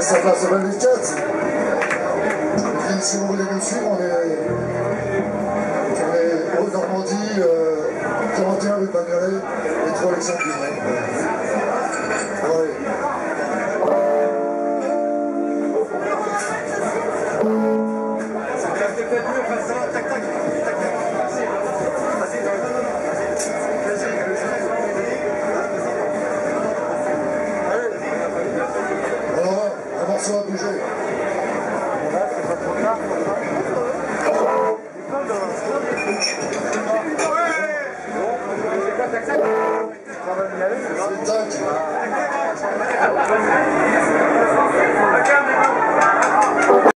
ça passe au 24. si vous voulez nous suivre, on est, on est au Normandie, euh, 41 rue de Alexandre